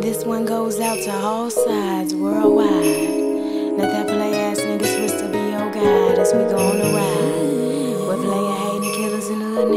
This one goes out to all sides worldwide. Let that play ass nigga Twista be your guide as we go on the ride. Where player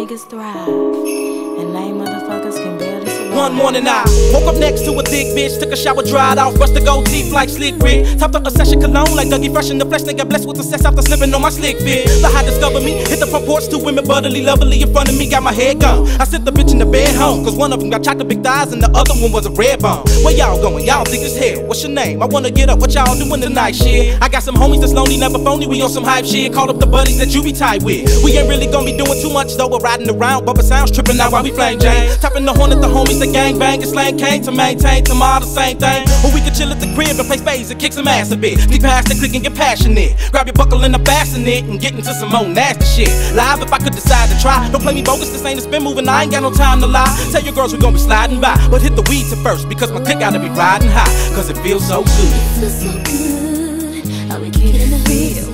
niggas thrive. And lame motherfuckers can barely survive. One morning I woke up next to a thick bitch, took a shower, dried off, brushed the gold teeth like Slick Rick. Topped up a session cologne like Dougie Fresh in the flesh, nigga blessed with the sex after slipping on my slick fit. The high discovered me, hit the front porch, two women butterly, lovely in front of me, got my head gone. I sent the bitch in the bed home, cause one of them got chocolate big thighs and the other one was a red bone. Where y'all going? Y'all think it's hell. What's your name? I wanna get up, what y'all doing tonight, shit? I got some homies that's lonely, never phony, we on some hype shit. Call up the buddies that you be tight with. We ain't really gonna be doing too much though, we're riding around, bumping sounds, tripping out while we flame Jane. Tapping the horn at the homies, the gang bang, and slang came to maintain tomorrow the same thing. Or we could chill at the crib and play spades and kick some ass a bit. Deep past the click and get passionate. Grab your buckle and a bassinet and get into some more nasty shit. Live if I could decide to try. Don't play me bogus, this ain't a spin moving, I ain't got no time to lie. Tell your girls we gon' be sliding by. But hit the weed to first because my click gotta be riding high. Cause it feels so good. feels so good. How we kick in the Feel hills. so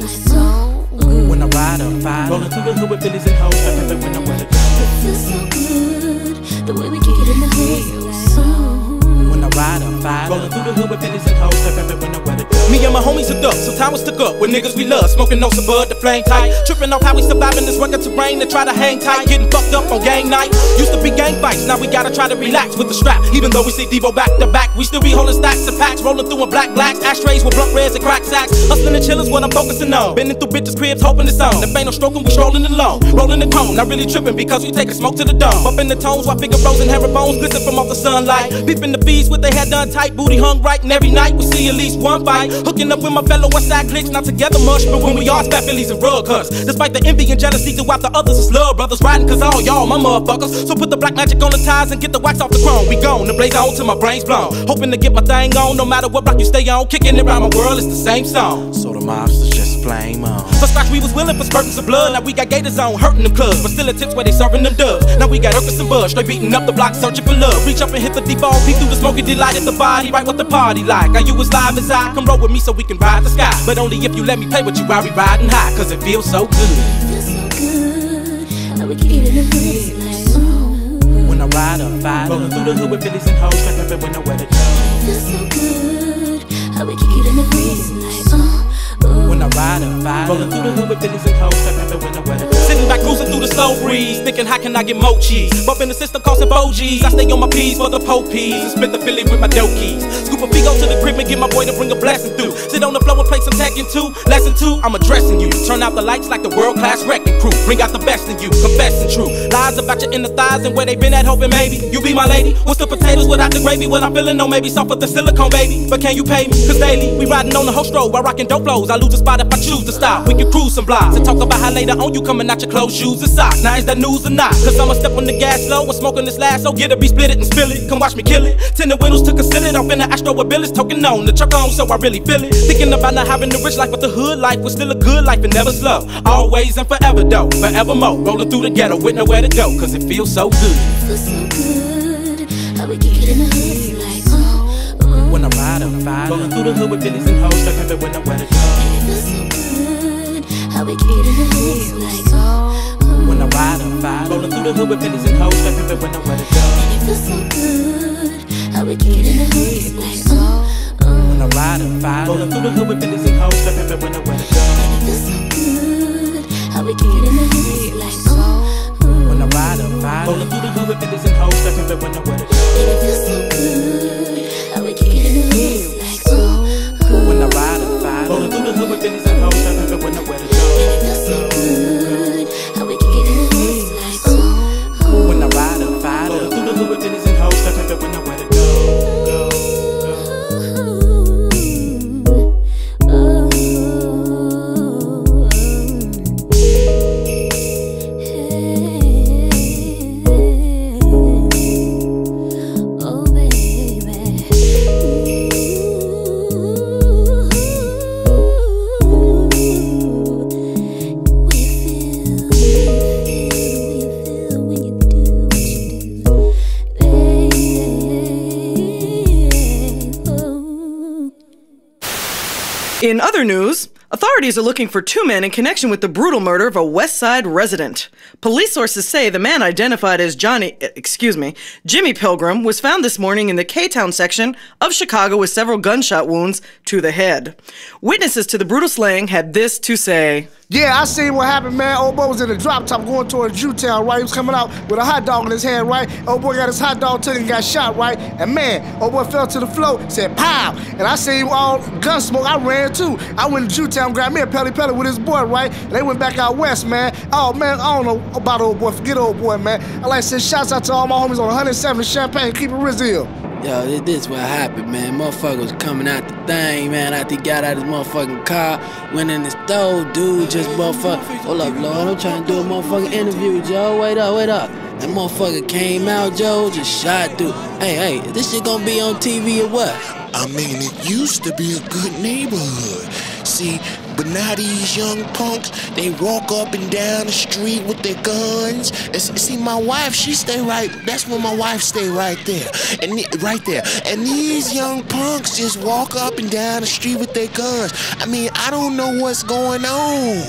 good. When I ride up, fire. Rolling through the hood with Billy's and hoes. Happy when I wear the It feels so good. The way we kick it in the hills. So When I ride up, fire. Rolling through the hood with Billy's and hoes. Happy when I wear the me and my homies hooked up, so time was stuck up with niggas we love, smoking no bud, the flame tight, tripping off how we surviving this rugged terrain to try to hang tight, getting fucked up on gang night. Used to be gang fights, now we gotta try to relax with the strap. Even though we see Devo back to back, we still be holding stacks of packs, rolling through in black blacks, ashtrays with blunt reds and crack sacks. Hustling and chillin' what I'm focusing on. Bending through bitches' cribs, hoping it's on. If ain't no stroking, we strolling along, rolling the cone. Not really tripping because we taking smoke to the dome. Up in the tones while figure rolls and bones glisten from off the sunlight. Peeping the fees with their had done tight, booty hung right, and every night we see at least one fight. Hooking up with my fellow West Side clicks, not together much, but when we all spat Phillies and rug cuts. Despite the envy and jealousy throughout the others, it's love brothers riding, cause all y'all my motherfuckers. So put the black magic on the ties and get the wax off the chrome. We gone, the blaze on till my brain's blown. Hoping to get my thing on, no matter what block you stay on. Kicking it around my world, it's the same song. So the mobsters just flame on. For scratch, we was willing for spurtings of blood. Now we got gators on, hurting them clubs. But still at tips where they serving them dubs. Now we got Urkus and Buzz, straight beating up the block, searching for love. Reach up and hit the default, peek through the smoky delight at the body, right what the party like. Are you as live as I? Come roll with me so we can ride the sky. But only if you let me play with you while we riding high, cause it feels so good. feels so good. How we kick it in the. Like so. When I ride up, fire. Rolling through the hood with Billy's and hoes, like when I wear the drum. Feels so good. How we kick it in the hills. Like so. When I ride up. Rolling through the hood with Billy's and hoes, wear the drum. Sitting back, cruising through the slow breeze, thinking how can I get more cheese? Bumping the system, costing 4Gs. I stay on my P's for the po peas and split the Philly with my dope keys. Scoop a go to the crib and get my boy to bring a blessing through. Sit on the floor and play some Tekken 2. Lesson 2, I'm addressing you. Turn out the lights like the world class wrecking crew. Bring out the best in you, confessing true. Lies about your inner thighs and where they been at, hoping maybe you be my lady. What's the potatoes without the gravy? What I'm feeling, no, maybe soft with the silicone, baby. But can you pay me? Cause daily, we riding on the whole stroll while rocking dope flows. I lose a spot if I choose to stop. We can cruise some blocks and talk about how later on you coming out your clothes, shoes, and socks. Now is that news or not? Cause I'ma step on the gas slow and smoking this last, so get it, be split it and spill it. Come watch me kill it. Tinted windows to conceal it. I'm in the Astro with Billis, token on the truck on, so I really feel it. Thinking about not having the rich life, but the hood life was still a good life and never slow. Always and forever though, forevermore. Rolling through the ghetto with nowhere to go, cause it feels so good. Feels so good. How we kick it in the hills. Like so. When I ride up, fire. Rolling through the hood with Billy's and hoes, like heaven when I wear the drum. It feels so good. How we kick it in the hills. Like so. I ride up, fire. Rolling through the hood with Billy's and hoes, like heaven when I wear the drum. It feels so good. How we kick it in the hills. Like so. When I ride up, fire. Rolling through the hood with Billy's and hoes, like heaven when I wear the drum. It feels so good. How we kick it in the hills. Like so. When I ride up, fire. Rolling through the hood with Billy's and hoes, like heaven when I wear the drum. It feels so good. In other news, Authorities are looking for two men in connection with the brutal murder of a West Side resident. Police sources say the man identified as Johnny, eh, excuse me, Jimmy Pilgrim was found this morning in the K-Town section of Chicago with several gunshot wounds to the head. Witnesses to the brutal slaying had this to say. Yeah, I seen what happened, man. Old boy was in a drop top going towards Jewtown, right? He was coming out with a hot dog in his hand, right? Old boy got his hot dog took and got shot, right? And man, old boy fell to the floor, said pow! And I seen all gun smoke. I ran too. I went to Jewtown, grabbed me a pelly pelly with his boy, right? And they went back out west, man. Oh man, I don't know about old boy. Forget old boy, man. I like to send shouts out to all my homies on 107 Champagne. Keep it real. Yo, this, what happened, man. Motherfucker was coming out the thing, man. After he got out his motherfucking car, went in the store, dude just motherfucker. Hold up, Lord, I'm trying to do a motherfucking interview, Joe. Wait up, wait up. That motherfucker came out, Joe, just shot dude. Hey, hey, this shit gonna be on TV or what? I mean, it used to be a good neighborhood. See, but now these young punks, they walk up and down the street with their guns. And see, my wife, she stay right. That's where my wife stay right there, and right there. And these young punks just walk up and down the street with their guns. I mean, I don't know what's going on.